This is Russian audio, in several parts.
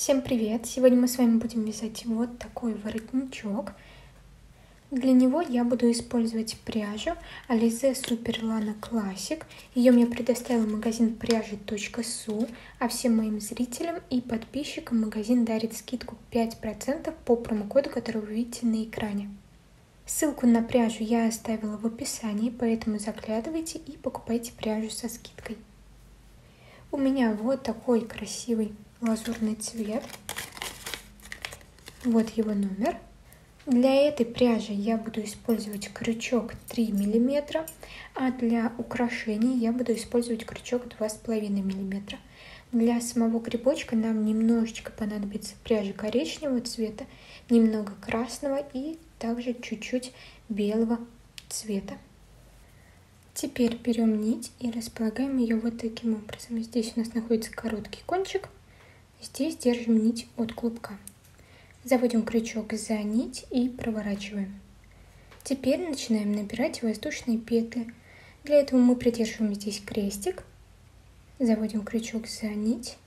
Всем привет! Сегодня мы с вами будем вязать вот такой воротничок. Для него я буду использовать пряжу Alize Super Lana Classic. Ее мне предоставил магазин пряжи.су, а всем моим зрителям и подписчикам магазин дарит скидку 5% по промокоду, который вы видите на экране. Ссылку на пряжу я оставила в описании, поэтому заглядывайте и покупайте пряжу со скидкой. У меня вот такой красивый лазурный цвет. Вот его номер. Для этой пряжи я буду использовать крючок 3 мм, а для украшений я буду использовать крючок 2,5 мм. Для самого грибочка нам немножечко понадобится пряжа коричневого цвета, немного красного и также чуть-чуть белого цвета. Теперь берем нить и располагаем ее вот таким образом. Здесь у нас находится короткий кончик, здесь держим нить от клубка. Заводим крючок за нить и проворачиваем. Теперь начинаем набирать воздушные петли. Для этого мы придерживаем здесь крестик, заводим крючок за нить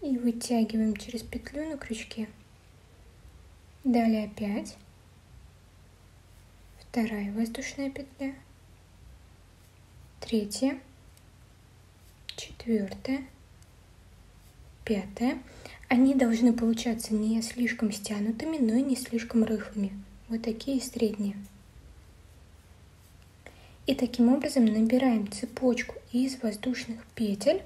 и вытягиваем через петлю на крючке. Далее опять вторая воздушная петля, третья, четвертая, пятая. Они должны получаться не слишком стянутыми, но и не слишком рыхлыми. Вот такие средние. И таким образом набираем цепочку из воздушных петель,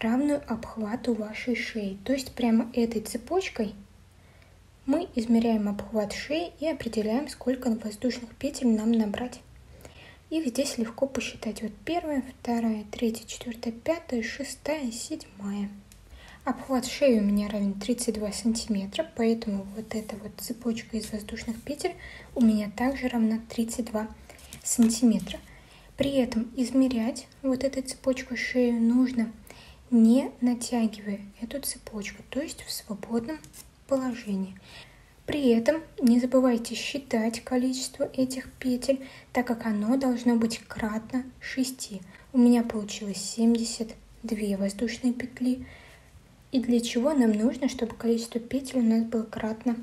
равную обхвату вашей шеи. То есть прямо этой цепочкой мы измеряем обхват шеи и определяем, сколько воздушных петель нам набрать. Их здесь легко посчитать. Вот первая, вторая, третья, четвертая, пятая, шестая, седьмая. Обхват шеи у меня равен 32 сантиметра, поэтому вот эта вот цепочка из воздушных петель у меня также равна 32 сантиметра. При этом измерять вот эту цепочку шею нужно не натягивая эту цепочку, то есть в свободном положении. При этом не забывайте считать количество этих петель, так как оно должно быть кратно 6. У меня получилось 72 воздушные петли. И для чего нам нужно, чтобы количество петель у нас было кратно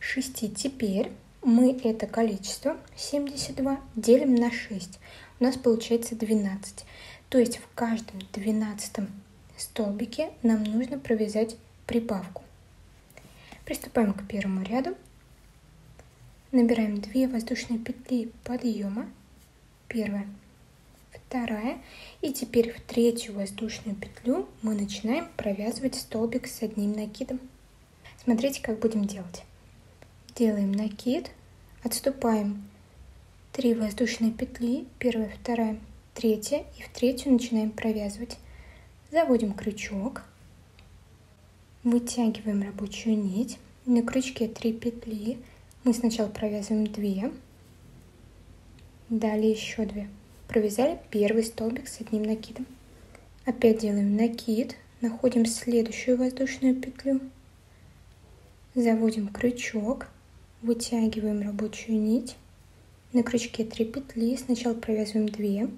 6. Теперь мы это количество 72 делим на 6. У нас получается 12. То есть в каждом 12 столбике нам нужно провязать прибавку. Приступаем к первому ряду. Набираем 2 воздушные петли подъема. Первая, вторая. И теперь в третью воздушную петлю мы начинаем провязывать столбик с одним накидом. Смотрите, как будем делать. Делаем накид, отступаем 3 воздушные петли, первая, вторая, третья, и в третью начинаем провязывать. Заводим крючок, Вытягиваем рабочую нить. На крючке 3 петли. Мы сначала провязываем 2. Далее еще 2. Провязали первый столбик с одним накидом. Опять делаем накид. Находим следующую воздушную петлю. Заводим крючок. Вытягиваем рабочую нить. На крючке 3 петли. Сначала провязываем 2.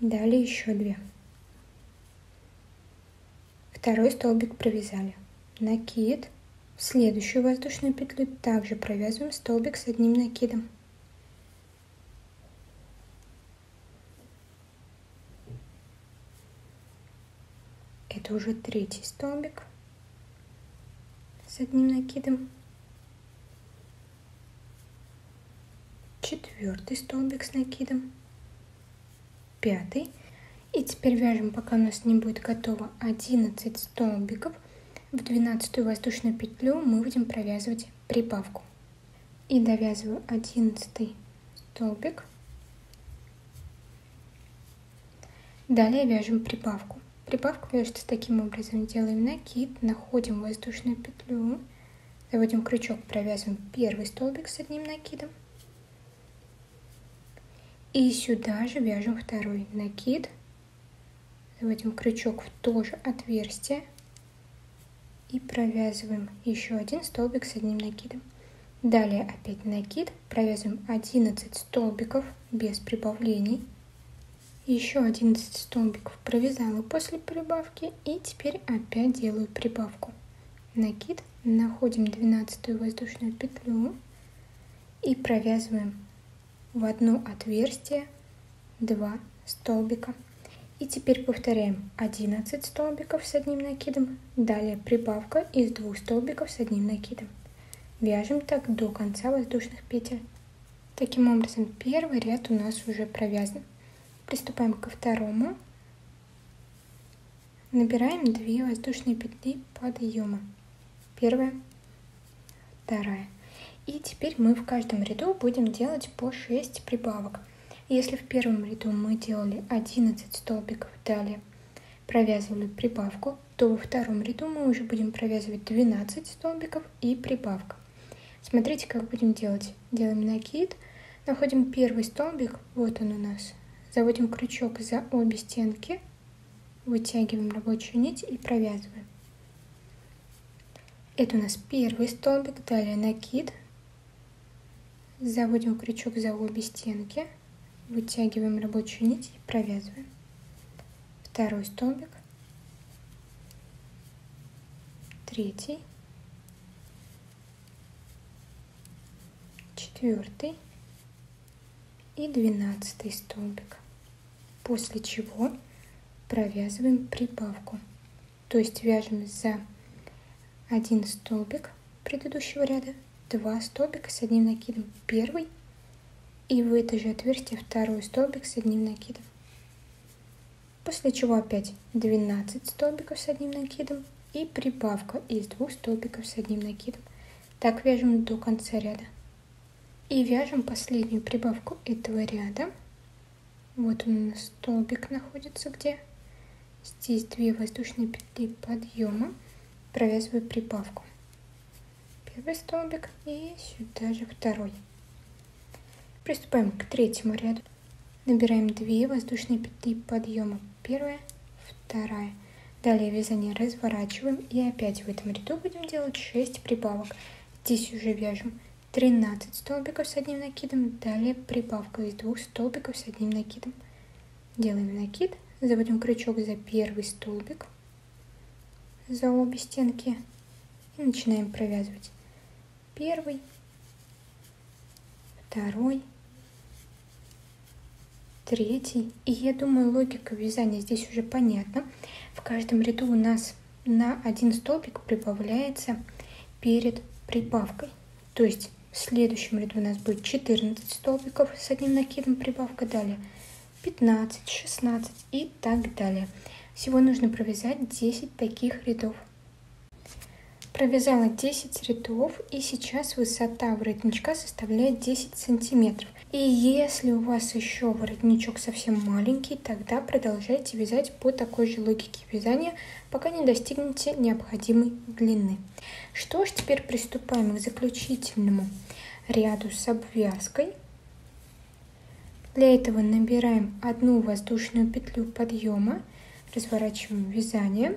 Далее еще 2. Второй столбик провязали. Накид. В следующую воздушную петлю также провязываем столбик с одним накидом. Это уже третий столбик с одним накидом. Четвертый столбик с накидом. Пятый и теперь вяжем, пока у нас не будет готово 11 столбиков. В 12 воздушную петлю мы будем провязывать прибавку. И довязываю 11 столбик. Далее вяжем прибавку. Прибавку вяжется таким образом. Делаем накид, находим воздушную петлю, заводим крючок, провязываем первый столбик с одним накидом. И сюда же вяжем второй накид, Заводим крючок в то же отверстие и провязываем еще один столбик с одним накидом. Далее опять накид, провязываем 11 столбиков без прибавлений. Еще 11 столбиков провязала после прибавки и теперь опять делаю прибавку. Накид, находим 12 воздушную петлю и провязываем в одно отверстие 2 столбика. И теперь повторяем 11 столбиков с одним накидом, далее прибавка из двух столбиков с одним накидом. Вяжем так до конца воздушных петель. Таким образом, первый ряд у нас уже провязан. Приступаем ко второму. Набираем 2 воздушные петли подъема. Первая, вторая. И теперь мы в каждом ряду будем делать по 6 прибавок. Если в первом ряду мы делали 11 столбиков, далее провязывали прибавку, то во втором ряду мы уже будем провязывать 12 столбиков и прибавка. Смотрите, как будем делать. Делаем накид, находим первый столбик, вот он у нас, Заводим крючок за обе стенки, вытягиваем рабочую нить и провязываем. Это у нас первый столбик, далее накид. Заводим крючок за обе стенки, вытягиваем рабочую нить и провязываем. Второй столбик, третий, четвертый и двенадцатый столбик после чего провязываем прибавку. То есть вяжем за один столбик предыдущего ряда, два столбика с одним накидом первый и в это же отверстие второй столбик с одним накидом. После чего опять 12 столбиков с одним накидом и прибавка из двух столбиков с одним накидом. Так вяжем до конца ряда. И вяжем последнюю прибавку этого ряда вот у нас столбик находится где. Здесь две воздушные петли подъема. Провязываю прибавку. Первый столбик и сюда же второй. Приступаем к третьему ряду. Набираем 2 воздушные петли подъема. Первая, вторая. Далее вязание разворачиваем и опять в этом ряду будем делать 6 прибавок. Здесь уже вяжем 13 столбиков с одним накидом, далее прибавка из двух столбиков с одним накидом. Делаем накид, заводим крючок за первый столбик, за обе стенки и начинаем провязывать. Первый, второй, третий. И я думаю, логика вязания здесь уже понятна. В каждом ряду у нас на один столбик прибавляется перед прибавкой. То есть в следующем ряду у нас будет 14 столбиков с одним накидом, прибавка далее 15, 16 и так далее. Всего нужно провязать 10 таких рядов. Провязала 10 рядов и сейчас высота воротничка составляет 10 сантиметров. И если у вас еще воротничок совсем маленький, тогда продолжайте вязать по такой же логике вязания, пока не достигнете необходимой длины. Что ж, теперь приступаем к заключительному ряду с обвязкой. Для этого набираем одну воздушную петлю подъема, разворачиваем вязание.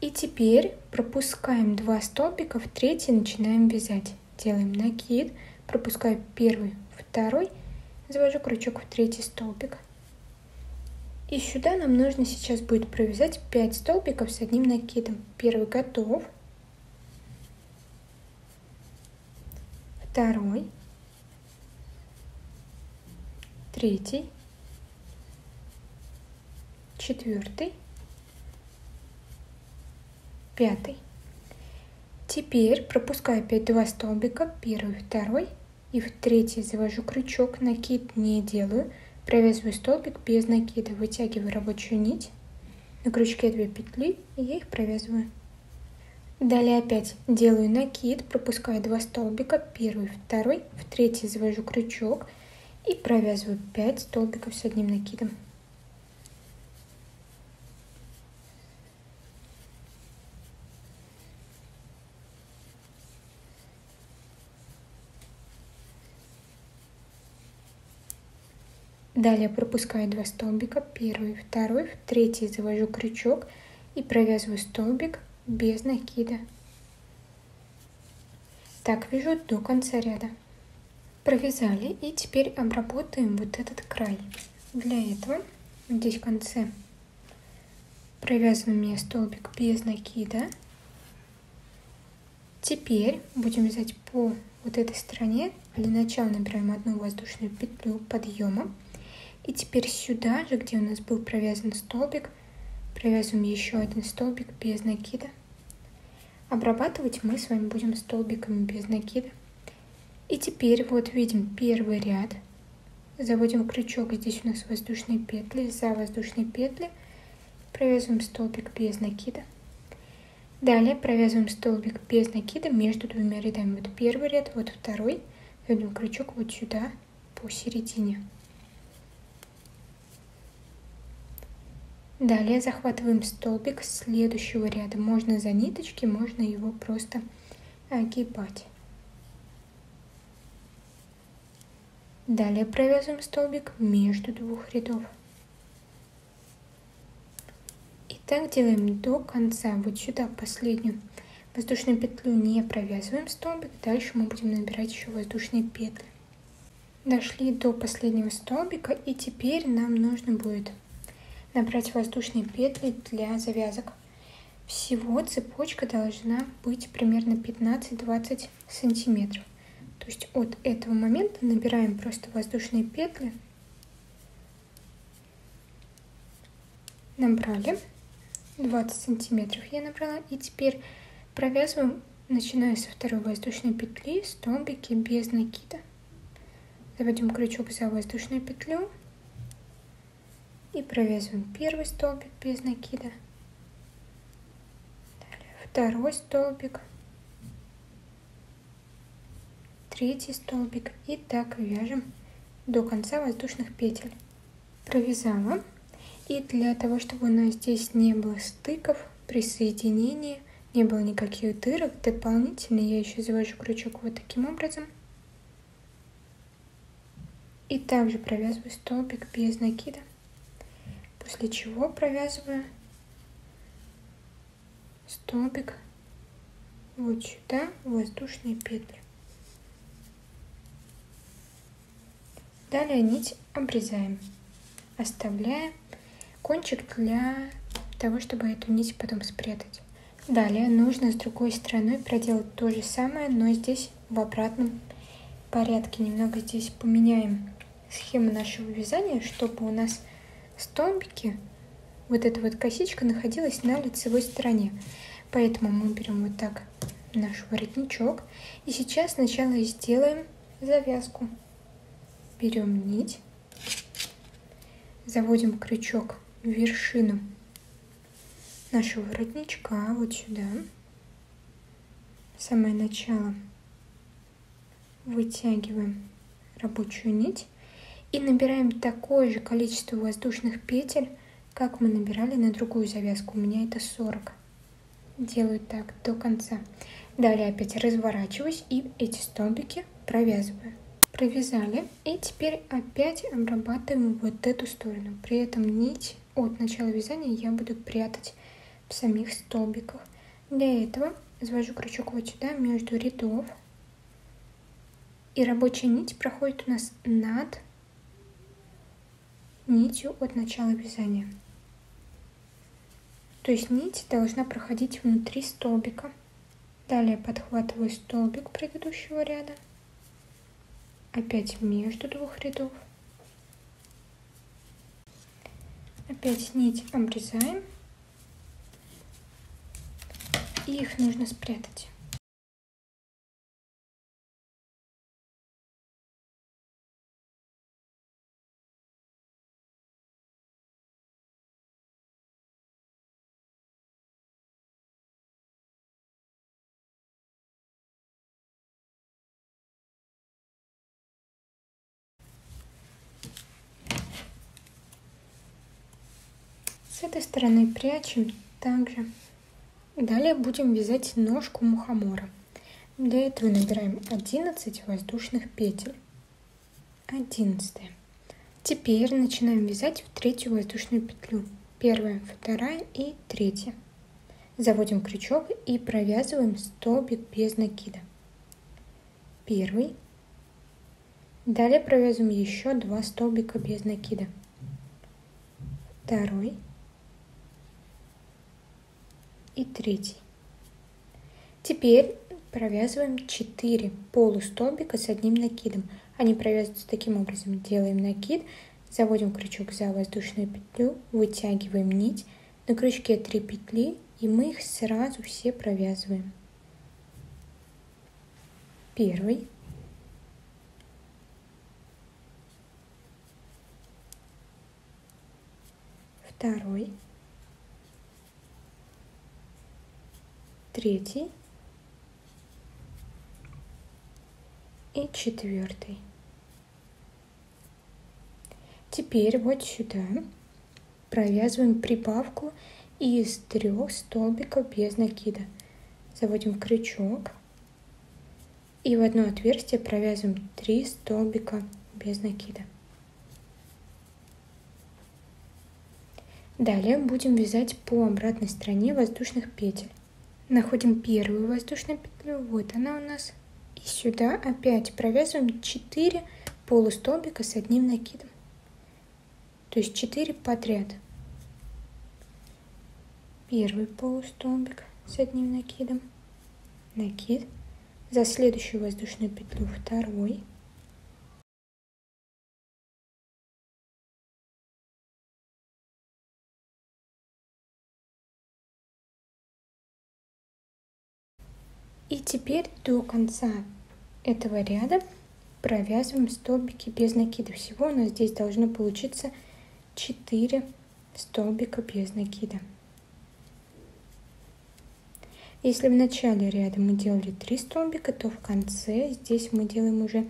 И теперь пропускаем два столбика, в третий начинаем вязать. Делаем накид, пропускаю первый, второй, завожу крючок в третий столбик. И сюда нам нужно сейчас будет провязать 5 столбиков с одним накидом. Первый готов. Второй. Третий. Четвертый пятый. Теперь пропускаю опять два столбика, первый, второй, и в третий завожу крючок, накид не делаю, провязываю столбик без накида, вытягиваю рабочую нить, на крючке две петли, и я их провязываю. Далее опять делаю накид, пропускаю два столбика, первый, второй, в третий завожу крючок и провязываю 5 столбиков с одним накидом. Далее пропускаю два столбика, первый, второй, в третий завожу крючок и провязываю столбик без накида. Так вяжу до конца ряда. Провязали и теперь обработаем вот этот край. Для этого здесь в конце провязываем мне столбик без накида. Теперь будем вязать по вот этой стороне. Для начала набираем одну воздушную петлю подъема. И теперь сюда же, где у нас был провязан столбик, провязываем еще один столбик без накида. Обрабатывать мы с вами будем столбиками без накида. И теперь вот видим первый ряд. Заводим крючок, здесь у нас воздушные петли, за воздушные петли провязываем столбик без накида. Далее провязываем столбик без накида между двумя рядами. Вот первый ряд, вот второй. Заводим крючок вот сюда, посередине. Далее захватываем столбик следующего ряда. Можно за ниточки, можно его просто огибать. Далее провязываем столбик между двух рядов. И так делаем до конца. Вот сюда последнюю воздушную петлю не провязываем столбик. Дальше мы будем набирать еще воздушные петли. Дошли до последнего столбика и теперь нам нужно будет набрать воздушные петли для завязок. Всего цепочка должна быть примерно 15-20 сантиметров. То есть от этого момента набираем просто воздушные петли. Набрали 20 сантиметров я набрала. И теперь провязываем, начиная со второй воздушной петли, столбики без накида. Заводим крючок за воздушную петлю и провязываем первый столбик без накида, Далее второй столбик, третий столбик и так вяжем до конца воздушных петель. Провязала. И для того, чтобы у нас здесь не было стыков при соединении, не было никаких дырок, дополнительно я еще завожу крючок вот таким образом. И также провязываю столбик без накида после чего провязываю столбик вот сюда воздушные петли. Далее нить обрезаем, оставляя кончик для того, чтобы эту нить потом спрятать. Далее нужно с другой стороной проделать то же самое, но здесь в обратном порядке. Немного здесь поменяем схему нашего вязания, чтобы у нас столбике вот эта вот косичка находилась на лицевой стороне. Поэтому мы берем вот так наш воротничок. И сейчас сначала сделаем завязку. Берем нить, заводим крючок в вершину нашего воротничка, вот сюда, самое начало. Вытягиваем рабочую нить и набираем такое же количество воздушных петель, как мы набирали на другую завязку. У меня это 40. Делаю так до конца. Далее опять разворачиваюсь и эти столбики провязываю. Провязали. И теперь опять обрабатываем вот эту сторону. При этом нить от начала вязания я буду прятать в самих столбиках. Для этого завожу крючок вот сюда между рядов. И рабочая нить проходит у нас над нитью от начала вязания. То есть нить должна проходить внутри столбика. Далее подхватываю столбик предыдущего ряда. Опять между двух рядов. Опять нить обрезаем. И их нужно спрятать. С этой стороны прячем также. Далее будем вязать ножку мухомора. Для этого набираем 11 воздушных петель. 11. Теперь начинаем вязать в третью воздушную петлю. Первая, вторая и третья. Заводим крючок и провязываем столбик без накида. Первый. Далее провязываем еще два столбика без накида. второй и третий. Теперь провязываем 4 полустолбика с одним накидом. Они провязываются таким образом. Делаем накид, заводим крючок за воздушную петлю, вытягиваем нить, на крючке 3 петли и мы их сразу все провязываем. Первый. Второй. Третий. И четвертый. Теперь вот сюда провязываем прибавку из трех столбиков без накида. Заводим крючок и в одно отверстие провязываем 3 столбика без накида. Далее будем вязать по обратной стороне воздушных петель. Находим первую воздушную петлю, вот она у нас. И сюда опять провязываем 4 полустолбика с одним накидом. То есть 4 подряд. Первый полустолбик с одним накидом, накид, за следующую воздушную петлю второй, И теперь до конца этого ряда провязываем столбики без накида. Всего у нас здесь должно получиться 4 столбика без накида. Если в начале ряда мы делали 3 столбика, то в конце здесь мы делаем уже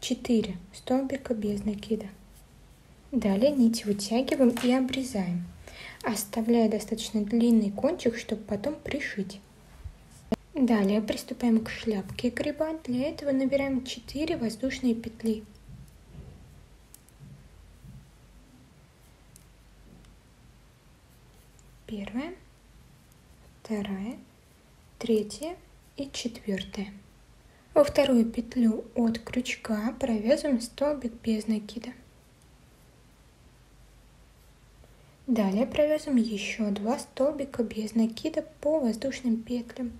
4 столбика без накида. Далее нить вытягиваем и обрезаем, оставляя достаточно длинный кончик, чтобы потом пришить. Далее приступаем к шляпке гриба. Для этого набираем 4 воздушные петли. Первая, вторая, третья и четвертая. Во вторую петлю от крючка провязываем столбик без накида. Далее провязываем еще два столбика без накида по воздушным петлям.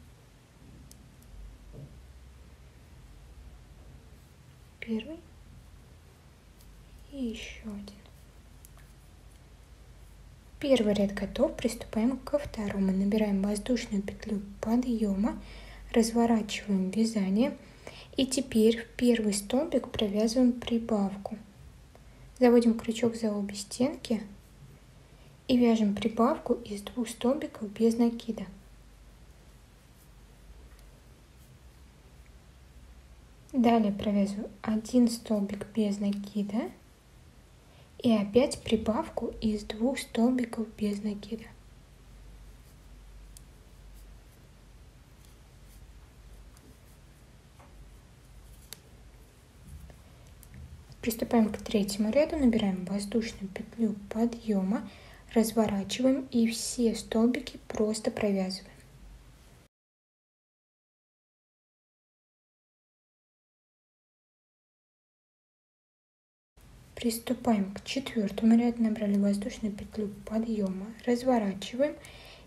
Первый и еще один. Первый ряд готов, приступаем ко второму. Набираем воздушную петлю подъема, разворачиваем вязание и теперь в первый столбик провязываем прибавку. Заводим крючок за обе стенки и вяжем прибавку из двух столбиков без накида. Далее провязываю один столбик без накида и опять прибавку из двух столбиков без накида. Приступаем к третьему ряду, набираем воздушную петлю подъема, разворачиваем и все столбики просто провязываем. Приступаем к четвертому ряду. Набрали воздушную петлю подъема, разворачиваем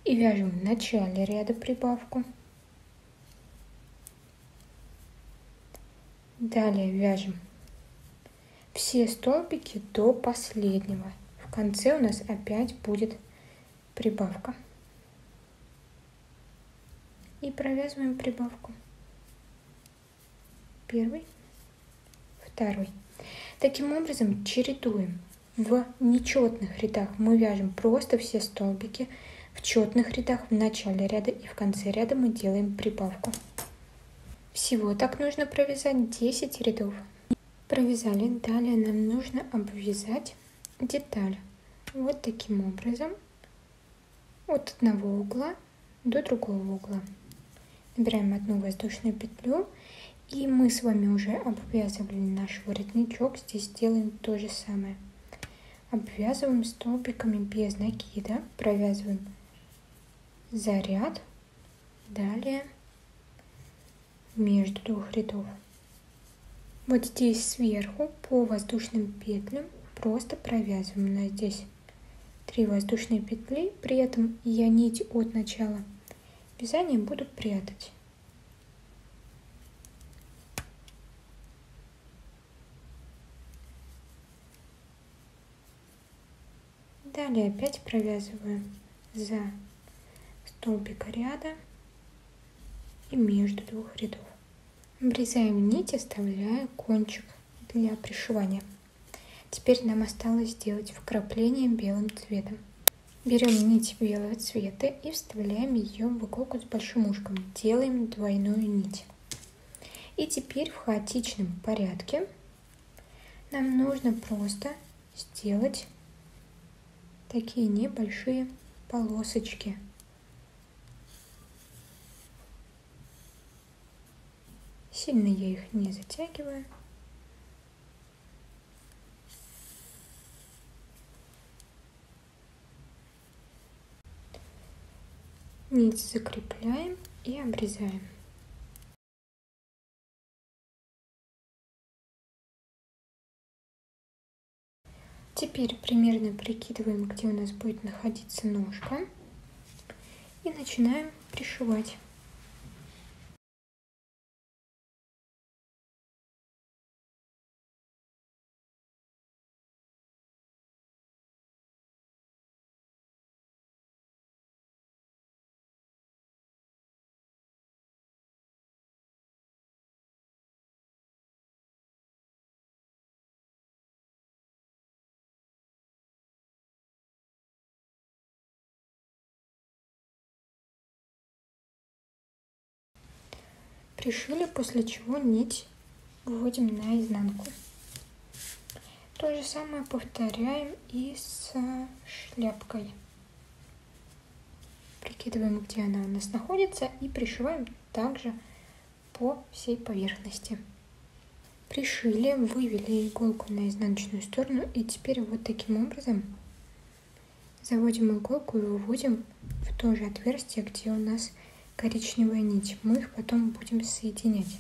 и вяжем в начале ряда прибавку. Далее вяжем все столбики до последнего. В конце у нас опять будет прибавка. И провязываем прибавку. Первый, второй. Таким образом, чередуем. В нечетных рядах мы вяжем просто все столбики. В четных рядах в начале ряда и в конце ряда мы делаем прибавку. Всего так нужно провязать 10 рядов. Провязали. Далее нам нужно обвязать деталь. Вот таким образом. От одного угла до другого угла. Набираем одну воздушную петлю и мы с вами уже обвязывали наш воротничок. Здесь делаем то же самое. Обвязываем столбиками без накида. Провязываем за ряд. Далее между двух рядов. Вот здесь сверху по воздушным петлям просто провязываем. У нас здесь 3 воздушные петли, при этом я нить от начала вязания буду прятать. Далее опять провязываю за столбик ряда и между двух рядов. Обрезаем нить, оставляя кончик для пришивания. Теперь нам осталось сделать вкрапление белым цветом. Берем нить белого цвета и вставляем ее в иголку с большим ушком. Делаем двойную нить. И теперь в хаотичном порядке нам нужно просто сделать такие небольшие полосочки. Сильно я их не затягиваю. Нить закрепляем и обрезаем. Теперь примерно прикидываем, где у нас будет находиться ножка. И начинаем пришивать. Пришили, после чего нить выводим на изнанку. То же самое повторяем и с шляпкой. Прикидываем, где она у нас находится и пришиваем также по всей поверхности. Пришили, вывели иголку на изнаночную сторону и теперь вот таким образом заводим иголку и выводим в то же отверстие, где у нас коричневая нить. Мы их потом будем соединять,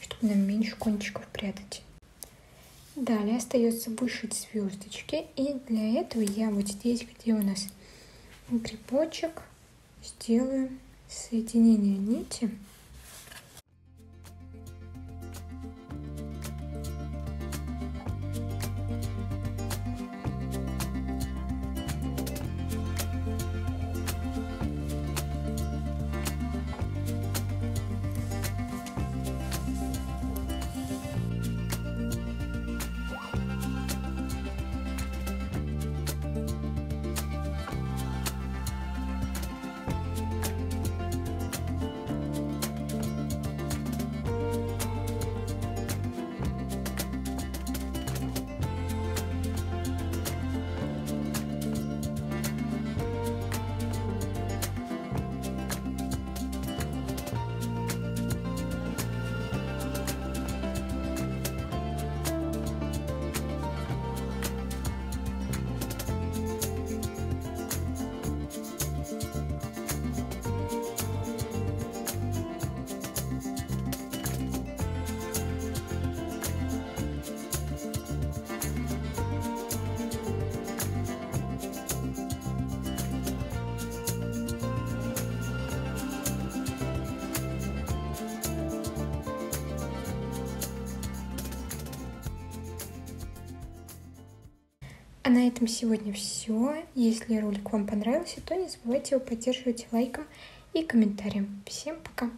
чтобы нам меньше кончиков прятать. Далее остается вышить звездочки. И для этого я вот здесь, где у нас грибочек, сделаю соединение нити. На этом сегодня все. Если ролик вам понравился, то не забывайте его поддерживать лайком и комментарием. Всем пока!